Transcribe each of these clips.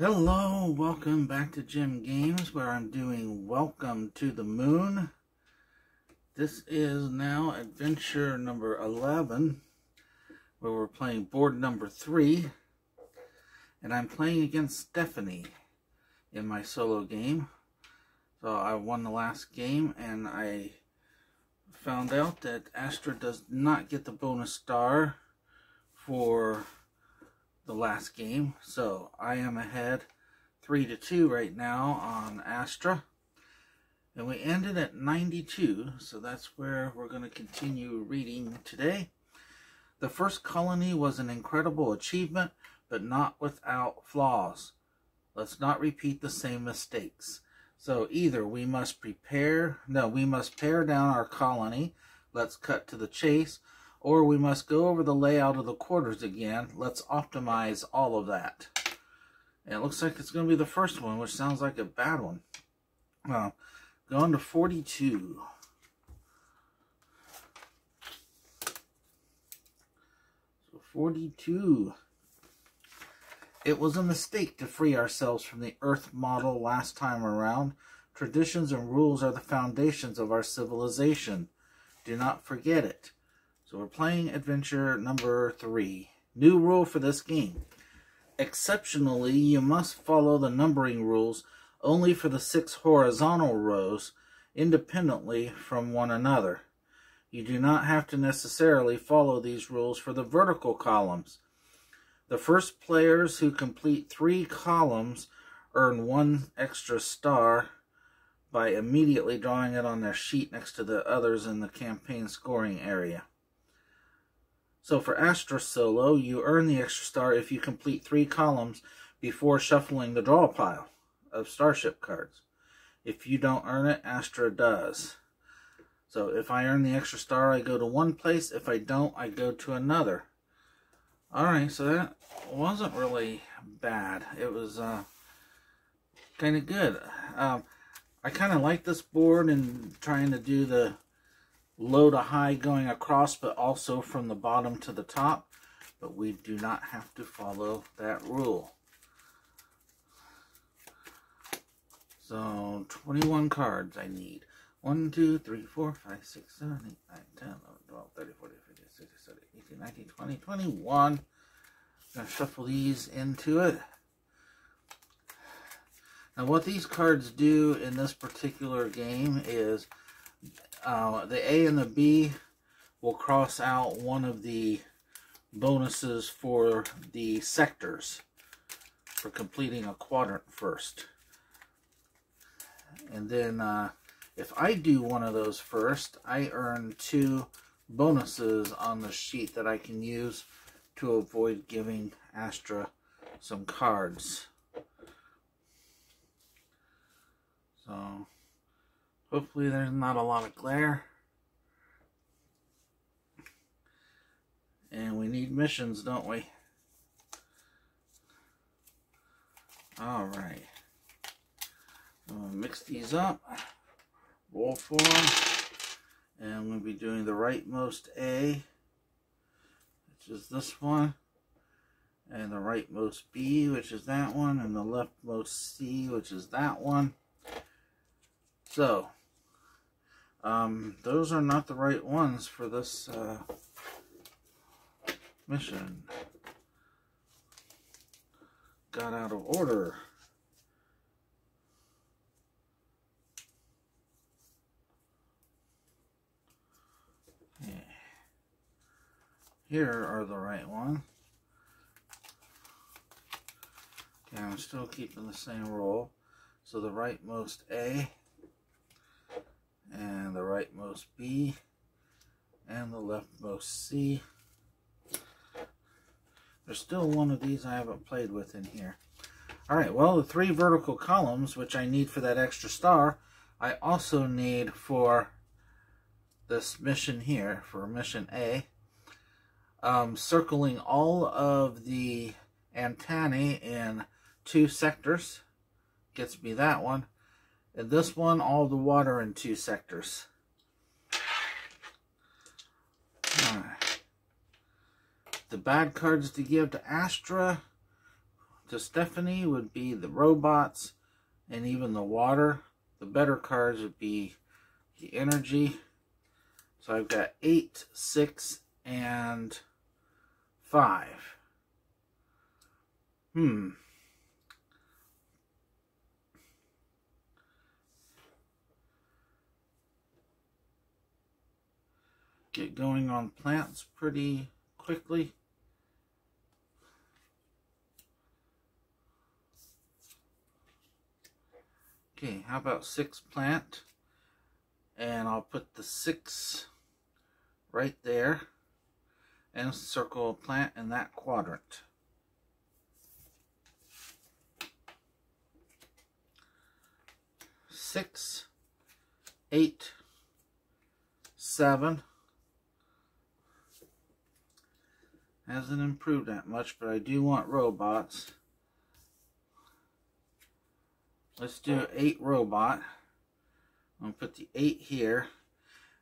Hello, welcome back to Jighm Games where I'm doing Welcome to the Moon. This is now adventure number 11 where we're playing board number 3 and I'm playing against Stephanie in my solo game. So I won the last game and I found out that Astra does not get the bonus star for the last game. So I am ahead 3 to 2 right now on Astra. And we ended at 92, so that's where we're going to continue reading today. The first colony was an incredible achievement, but not without flaws. Let's not repeat the same mistakes. So either we must prepare, no, we must pare down our colony. Let's cut to the chase or we must go over the layout of the quarters again. Let's optimize all of that. And it looks like it's going to be the first one, which sounds like a bad one. Well, going to 42. So 42. It was a mistake to free ourselves from the Earth model last time around. Traditions and rules are the foundations of our civilization. Do not forget it. So we're playing adventure number three. New rule for this game. Exceptionally, you must follow the numbering rules only for the six horizontal rows independently from one another. You do not have to necessarily follow these rules for the vertical columns. The first players who complete three columns earn one extra star by immediately drawing it on their sheet next to the others in the campaign scoring area. So for Astra Solo, you earn the extra star if you complete three columns before shuffling the draw pile of Starship cards. If you don't earn it, Astra does. So if I earn the extra star, I go to one place. If I don't, I go to another. Alright, so that wasn't really bad. It was uh, kind of good. Um, I kind of like this board and trying to do the low to high going across, but also from the bottom to the top. But we do not have to follow that rule. So, 21 cards I need. 1, 2, 3, 4, 5, 6, 7, 8, 9, 10, 11, 12, 13, 14, 15, 16, 17, 18, 19, 20, 21. I'm going to shuffle these into it. Now what these cards do in this particular game is uh, the A and the B will cross out one of the bonuses for the sectors for completing a quadrant first. And then uh, if I do one of those first, I earn two bonuses on the sheet that I can use to avoid giving Astra some cards. So Hopefully there's not a lot of glare. And we need missions, don't we? Alright. Mix these up. Roll for them. And I'm going to be doing the rightmost A, which is this one. And the rightmost B, which is that one. And the leftmost C, which is that one. So, um, those are not the right ones for this uh, mission. Got out of order. Yeah. Here are the right ones. Okay, I'm still keeping the same roll. So the rightmost A and the rightmost B and the leftmost C. There's still one of these I haven't played with in here. Alright, well, the three vertical columns, which I need for that extra star, I also need for this mission here, for mission A. Um, circling all of the antennae in two sectors gets me that one. And this one, all the water in two sectors. The bad cards to give to Astra to Stephanie would be the robots and even the water. The better cards would be the energy. So I've got 8, 6, and 5. Hmm. Get going on plants pretty quickly. Okay, how about six plant? And I'll put the six right there and circle a plant in that quadrant. Six, eight, seven. Hasn't improved that much, but I do want robots. Let's do 8 robot. I'm going to put the 8 here.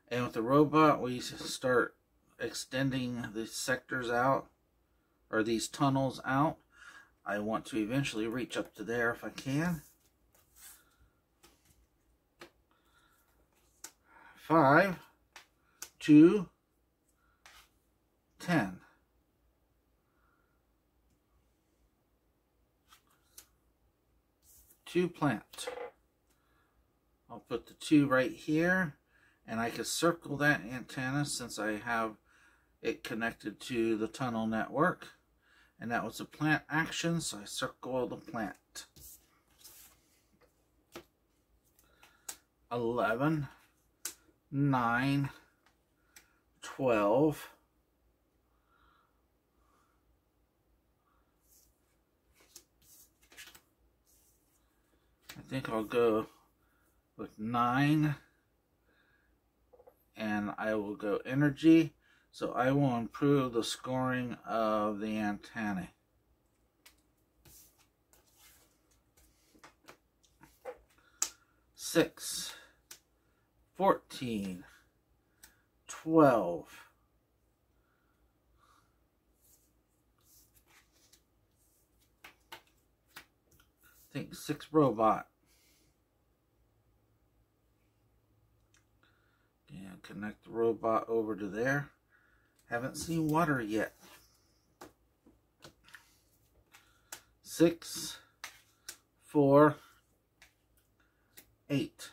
And with the robot, we start extending the sectors out, or these tunnels out. I want to eventually reach up to there if I can. Five, two, ten. Two plant. I'll put the two right here and I can circle that antenna since I have it connected to the tunnel network and that was a plant action so I circle the plant. 11 9 12 think I'll go with 9 and I will go energy so I will improve the scoring of the antennae. Six, fourteen, twelve. Think six robot. And connect the robot over to there. Haven't seen water yet. Six, four, eight.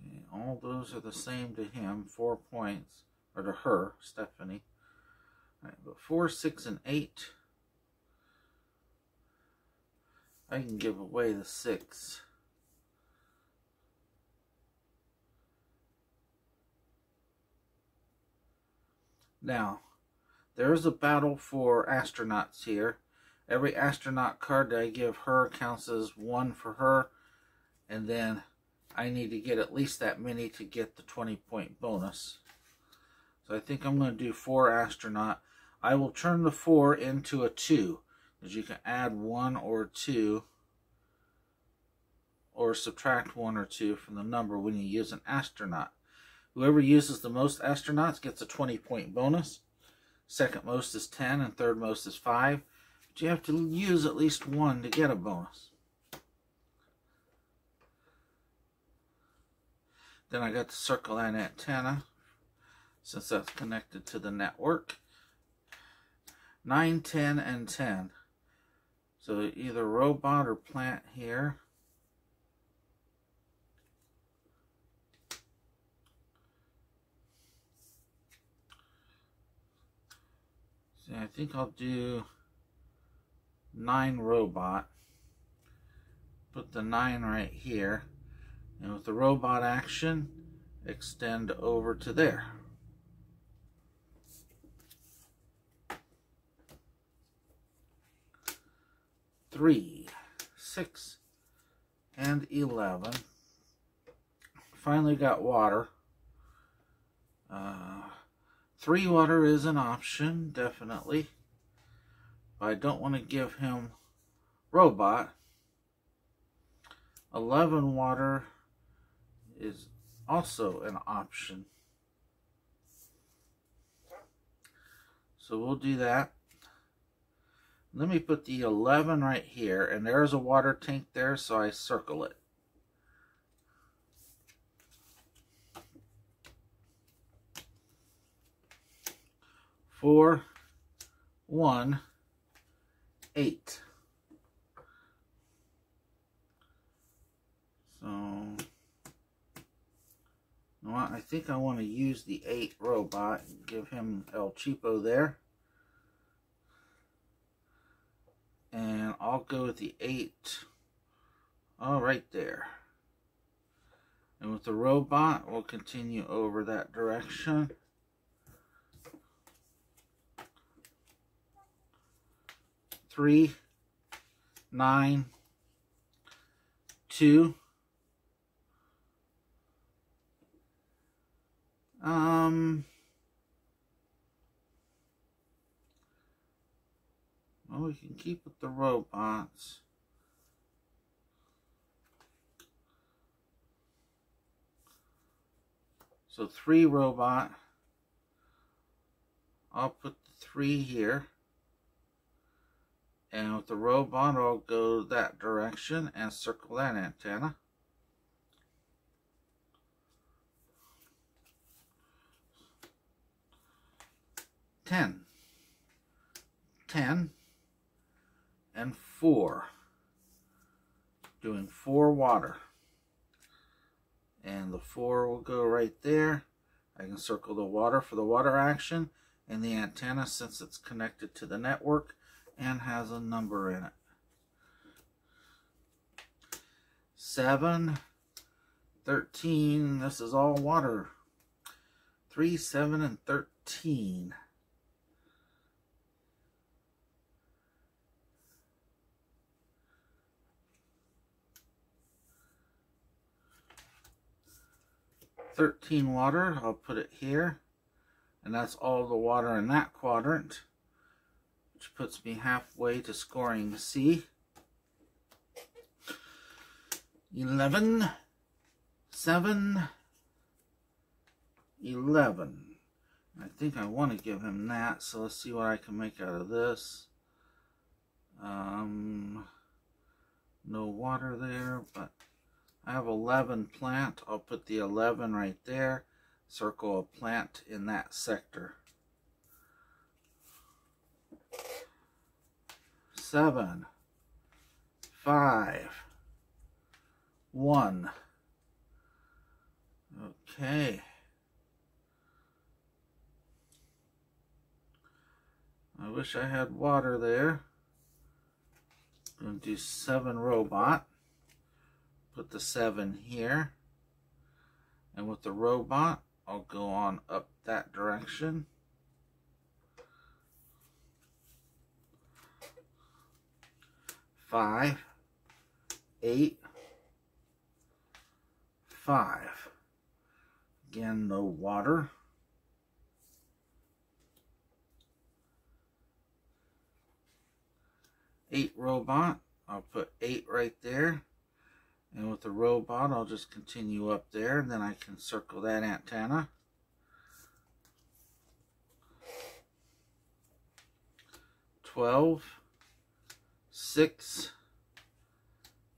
Okay, all those are the same to him, four points, or to her, Stephanie. All right, but four, six, and eight. I can give away the six. Now, there is a battle for astronauts here. Every astronaut card that I give her counts as one for her. And then I need to get at least that many to get the 20 point bonus. So I think I'm going to do four astronaut. I will turn the four into a two. Because you can add one or two or subtract one or two from the number when you use an astronaut. Whoever uses the most astronauts gets a 20 point bonus. Second most is 10 and third most is 5. But you have to use at least one to get a bonus. Then I got to circle that antenna since that's connected to the network. 9, 10, and 10. So either robot or plant here. I think I'll do 9 robot. Put the 9 right here. And with the robot action, extend over to there. three, six, and 11. Finally got water. Uh, three water is an option, definitely. But I don't want to give him robot. 11 water is also an option. So we'll do that. Let me put the 11 right here, and there's a water tank there, so I circle it. Four, one, eight. So, you know I think I want to use the 8 robot and give him El Cheapo there. And I'll go with the 8. All right there. And with the robot, we'll continue over that direction. Three, nine, two, Um. Well, we can keep with the robots. So three robot. I'll put the three here. And with the robot, I'll go that direction and circle that antenna. 10. 10 and 4. Doing 4 water. And the 4 will go right there. I can circle the water for the water action and the antenna since it's connected to the network and has a number in it. 7, 13, this is all water. 3, 7, and 13. Thirteen water, I'll put it here. And that's all the water in that quadrant. Which puts me halfway to scoring C. 11, 7, 11. I think I want to give him that, so let's see what I can make out of this. Um, no water there, but I have 11 plant. I'll put the 11 right there. Circle a plant in that sector. Seven, five, one. Okay. I wish I had water there. I'm Going to do seven robot. Put the seven here. And with the robot, I'll go on up that direction. Five, eight, five. Again, no water. Eight robot. I'll put eight right there. And with the robot, I'll just continue up there, and then I can circle that antenna. Twelve, six,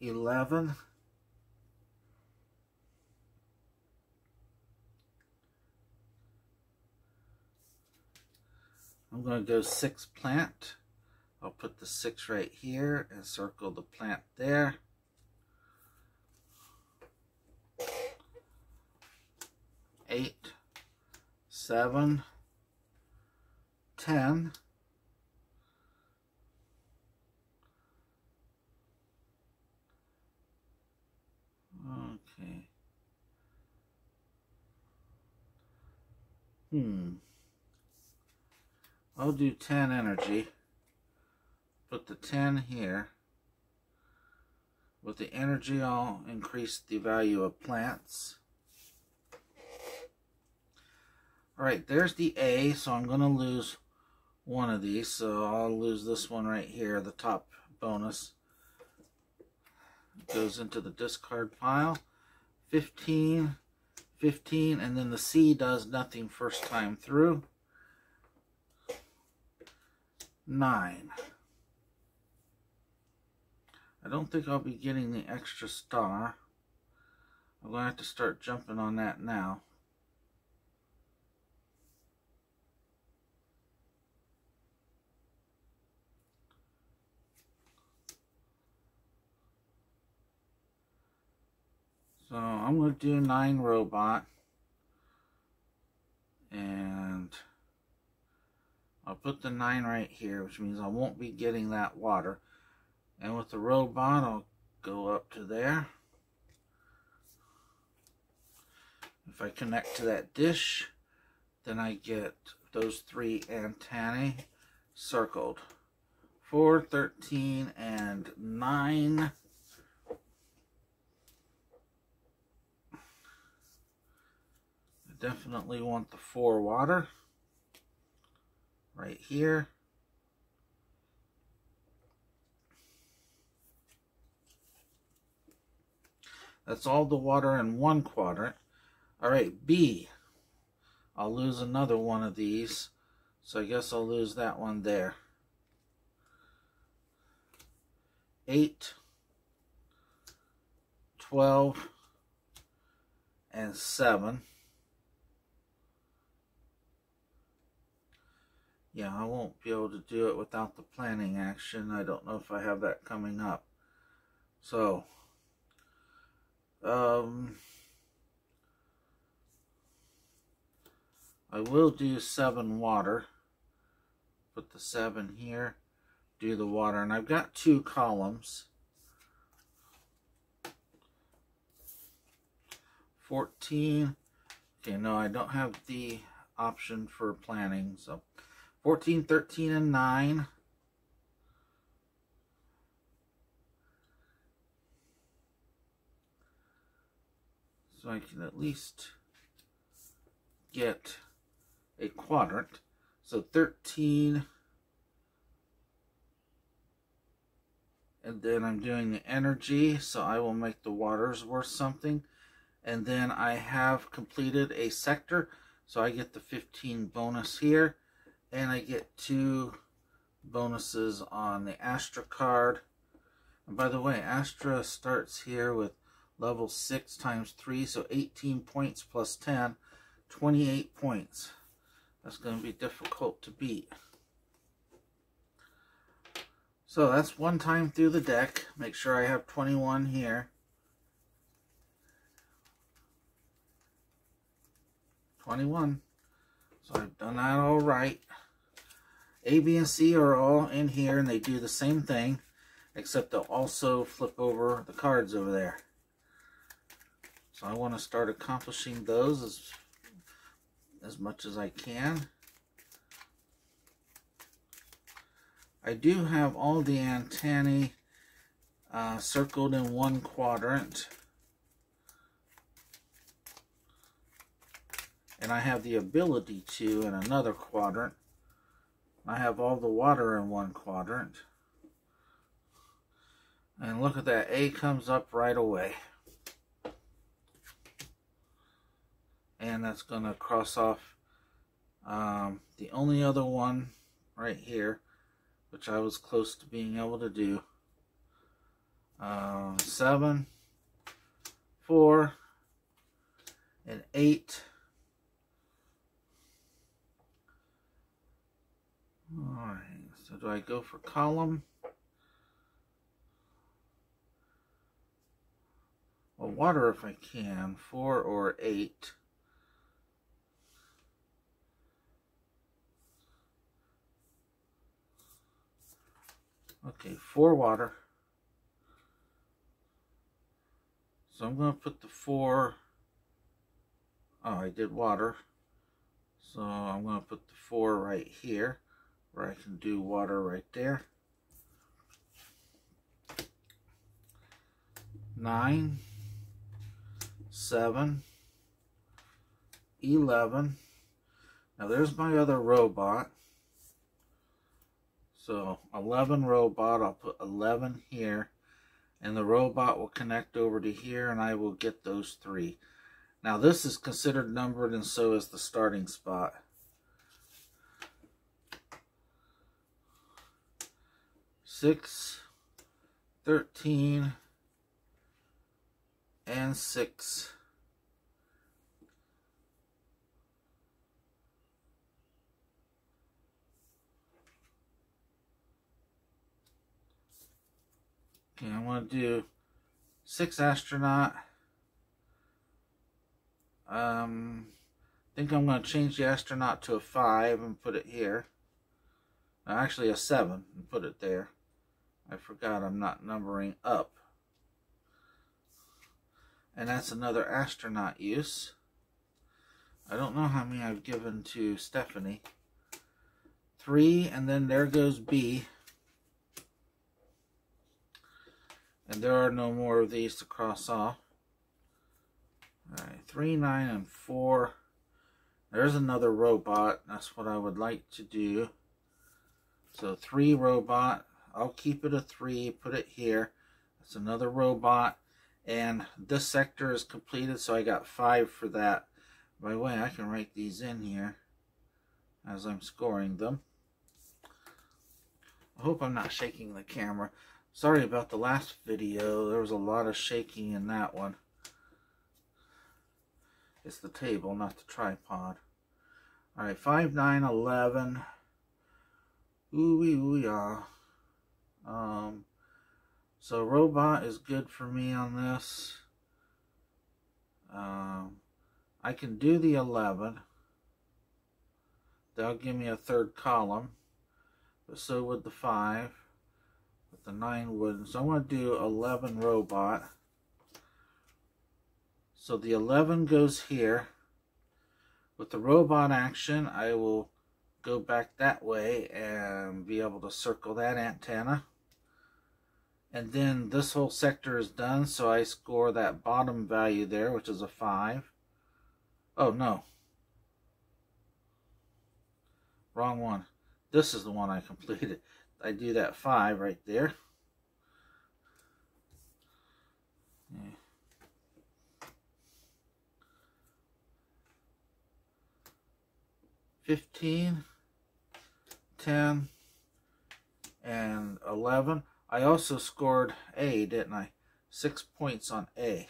eleven. I'm going to go six plant. I'll put the six right here and circle the plant there. eight, seven, ten. Okay. Hmm. I'll do 10 energy. Put the 10 here. With the energy, I'll increase the value of plants. All right, there's the A, so I'm going to lose one of these. So I'll lose this one right here, the top bonus. It goes into the discard pile. 15, 15, and then the C does nothing first time through. nine. I don't think I'll be getting the extra star. I'm going to have to start jumping on that now. So I'm going to do 9 robot. And I'll put the 9 right here, which means I won't be getting that water. And with the robot, I'll go up to there. If I connect to that dish, then I get those three antennae circled. 4, 13, and 9. Definitely want the 4 water right here. That's all the water in one quadrant. All right, B. I'll lose another one of these. So I guess I'll lose that one there. 8, 12, and 7. Yeah, I won't be able to do it without the planning action. I don't know if I have that coming up. So, um, I will do 7 water. Put the 7 here. Do the water. And I've got two columns. 14. Okay, no, I don't have the option for planning. So 14, 13, and 9. So I can at least get a quadrant. So 13, and then I'm doing the energy, so I will make the waters worth something. And then I have completed a sector, so I get the 15 bonus here and I get two bonuses on the Astra card. And by the way, Astra starts here with level 6 times 3, so 18 points plus 10, 28 points. That's going to be difficult to beat. So that's one time through the deck. Make sure I have 21 here. 21. So I've done that all right. A, B, and C are all in here, and they do the same thing, except they'll also flip over the cards over there. So I want to start accomplishing those as, as much as I can. I do have all the antennae uh, circled in one quadrant. And I have the ability to in another quadrant. I have all the water in one quadrant. And look at that, A comes up right away. And that's going to cross off um, the only other one right here, which I was close to being able to do. Um, 7, 4, and 8. So do I go for column? Well, water if I can, four or eight. Okay, four water. So I'm going to put the four. Oh, I did water. So I'm going to put the four right here where I can do water right there. Nine, seven, eleven. Now there's my other robot. So 11 robot, I'll put 11 here. And the robot will connect over to here and I will get those three. Now this is considered numbered and so is the starting spot. 6, 13, and 6. Okay, I want to do 6 astronaut. Um, I think I'm going to change the astronaut to a 5 and put it here. actually a 7 and put it there. I forgot I'm not numbering up. And that's another astronaut use. I don't know how many I've given to Stephanie. Three, and then there goes B. And there are no more of these to cross off. Alright, 3, 9, and 4. There's another robot. That's what I would like to do. So 3 robot. I'll keep it a 3. Put it here. That's another robot. And this sector is completed, so I got 5 for that. By the way, I can write these in here as I'm scoring them. I hope I'm not shaking the camera. Sorry about the last video. There was a lot of shaking in that one. It's the table, not the tripod. Alright, 5, 9, 11. Ooh, ooh, yeah. Um, so robot is good for me on this. Um, I can do the 11. That'll give me a third column. But so would the 5. But the 9 wouldn't. So I'm to do 11 robot. So the 11 goes here. With the robot action, I will go back that way and be able to circle that antenna. And then this whole sector is done, so I score that bottom value there, which is a 5. Oh, no. Wrong one. This is the one I completed. I do that 5 right there. 15, 10, and 11. I also scored A, didn't I? Six points on A.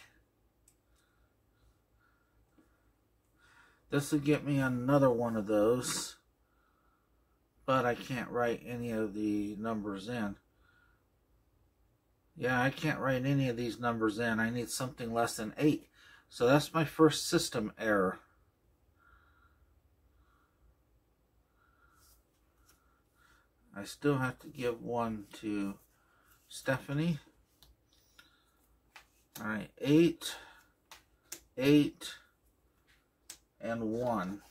This will get me another one of those. But I can't write any of the numbers in. Yeah, I can't write any of these numbers in. I need something less than 8. So that's my first system error. I still have to give one to Stephanie. All right, eight, eight, and one.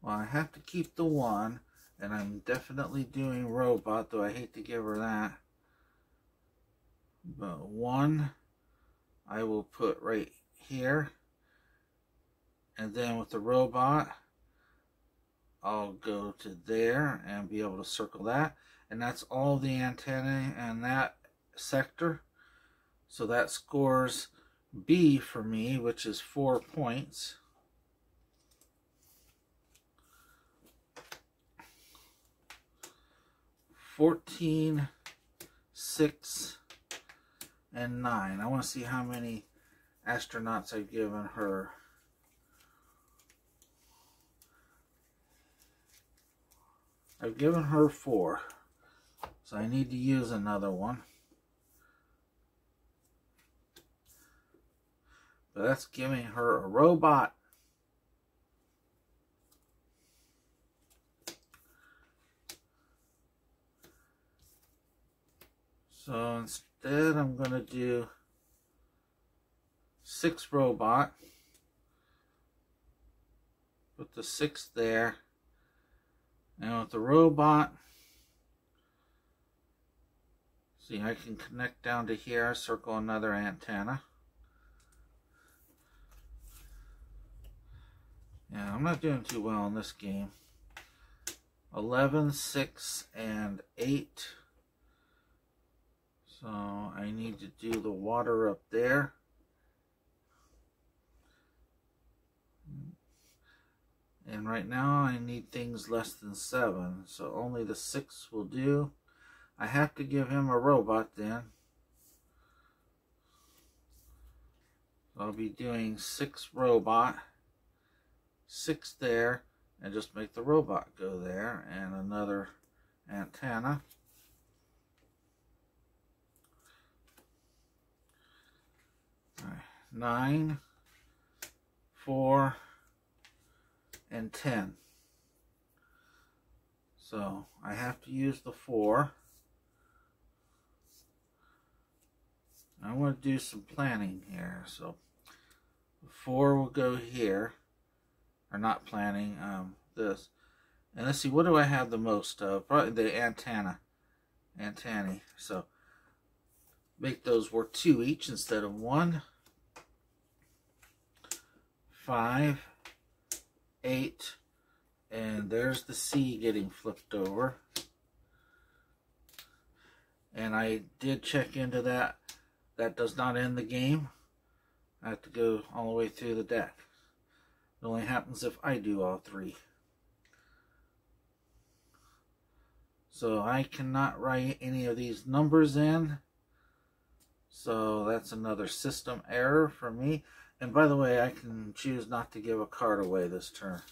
Well, I have to keep the one, and I'm definitely doing robot, though I hate to give her that. But one, I will put right here. And then with the robot, I'll go to there and be able to circle that. And that's all the antennae and that sector. So that scores B for me, which is four points. Fourteen, six, and nine. I want to see how many astronauts I've given her. I've given her four. So I need to use another one. But that's giving her a robot. So instead I'm going to do six robot. Put the six there. Now with the robot, see I can connect down to here, circle another antenna. Yeah, I'm not doing too well in this game. 11, 6, and 8. So I need to do the water up there. And right now I need things less than 7. So only the 6 will do. I have to give him a robot then. I'll be doing 6 robot. 6 there. And just make the robot go there. And another antenna. Nine, four, and 10. So I have to use the 4. I want to do some planning here. So 4 will go here. Or not planning, um, this. And let's see, what do I have the most of? Probably the antenna. Antennae. So make those work 2 each instead of 1. 5 eight, and there's the C getting flipped over. And I did check into that. That does not end the game. I have to go all the way through the deck. It only happens if I do all three. So I cannot write any of these numbers in. So that's another system error for me. And by the way, I can choose not to give a card away this turn.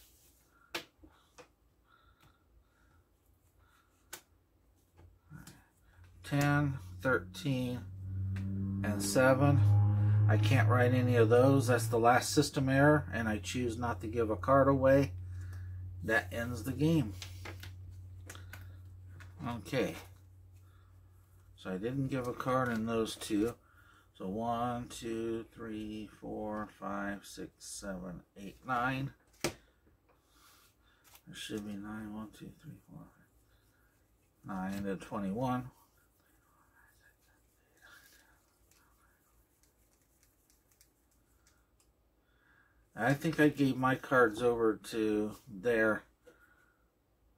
Ten, thirteen, and seven. I can't write any of those. That's the last system error, and I choose not to give a card away. That ends the game. Okay. So I didn't give a card in those two. So one, two, three, four, five, six, seven, eight, nine. There should be nine. One, two, three, four, five, nine to twenty-one. I think I gave my cards over to there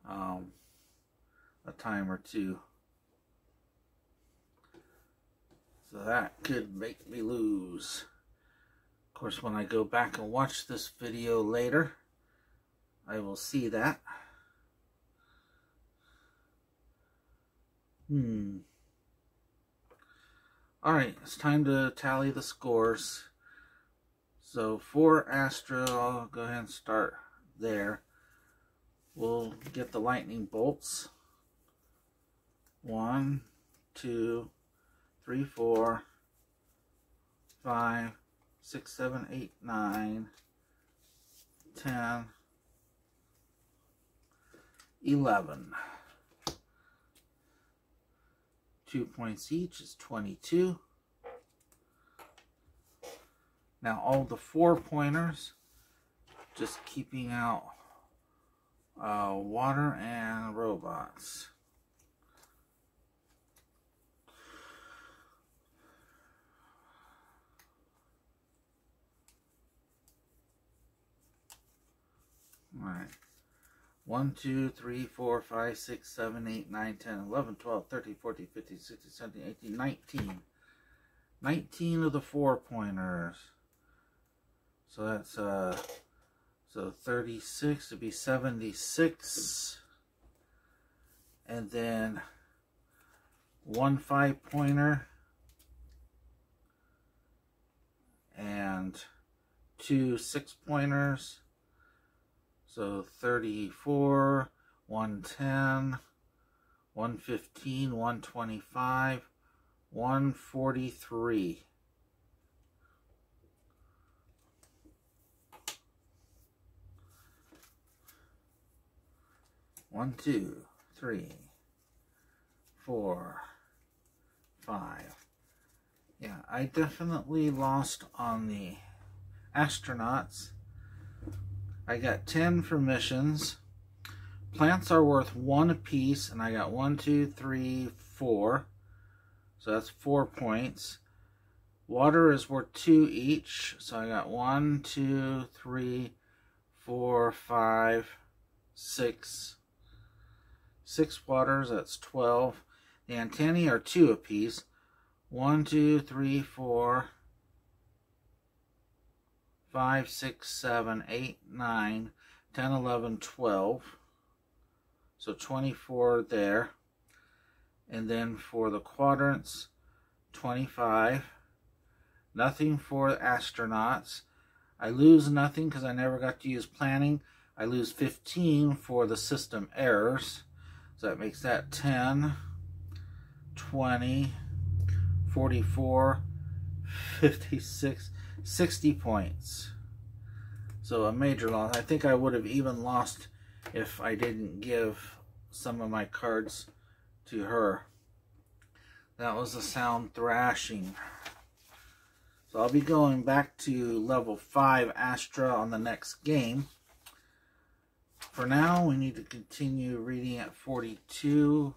um, a time or two. So that could make me lose. Of course, when I go back and watch this video later, I will see that. Hmm. Alright, it's time to tally the scores. So for Astra, I'll go ahead and start there. We'll get the lightning bolts. One, two, three, four, five, six, seven, eight, nine, ten, eleven. Two points each is 22. Now all the four pointers, just keeping out uh, water and robots. Alright. 1, 2, 3, 4, 5, 6, 7, 8, 9, 10, 11, 12, 13, 14, 15, 16, 17, 18, 19. 19 of the four pointers. So that's uh so 36 to be 76. And then one five pointer and two six pointers so 34, 110, 115, 125, 143. One, two, three, four, five. Yeah, I definitely lost on the astronauts I got 10 for missions. Plants are worth one apiece, and I got one, two, three, four. So that's four points. Water is worth two each. So I got one, two, three, four, five, six. Six waters, that's 12. The antennae are two apiece. One, two, three, four, five, six, seven, eight, nine, 10, 11, 12. So 24 there. And then for the quadrants, 25. Nothing for astronauts. I lose nothing because I never got to use planning. I lose 15 for the system errors. So that makes that 10, 20, 44, 56, 60 points. So a major loss. I think I would have even lost if I didn't give some of my cards to her. That was a sound thrashing. So I'll be going back to level 5 Astra on the next game. For now, we need to continue reading at 42,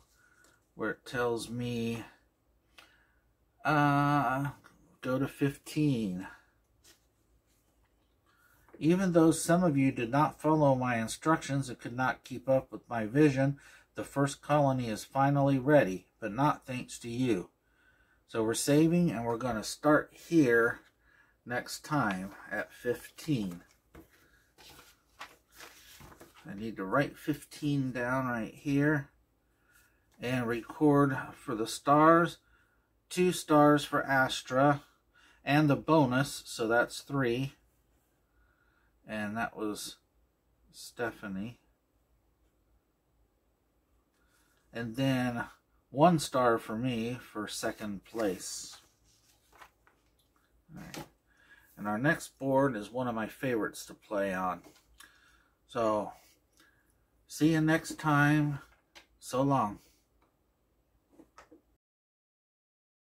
where it tells me, uh, go to 15. Even though some of you did not follow my instructions and could not keep up with my vision, the first colony is finally ready, but not thanks to you. So we're saving and we're going to start here next time at 15. I need to write 15 down right here and record for the stars, two stars for Astra, and the bonus, so that's three and that was Stephanie. And then one star for me for second place. And our next board is one of my favorites to play on. So, see you next time. So long.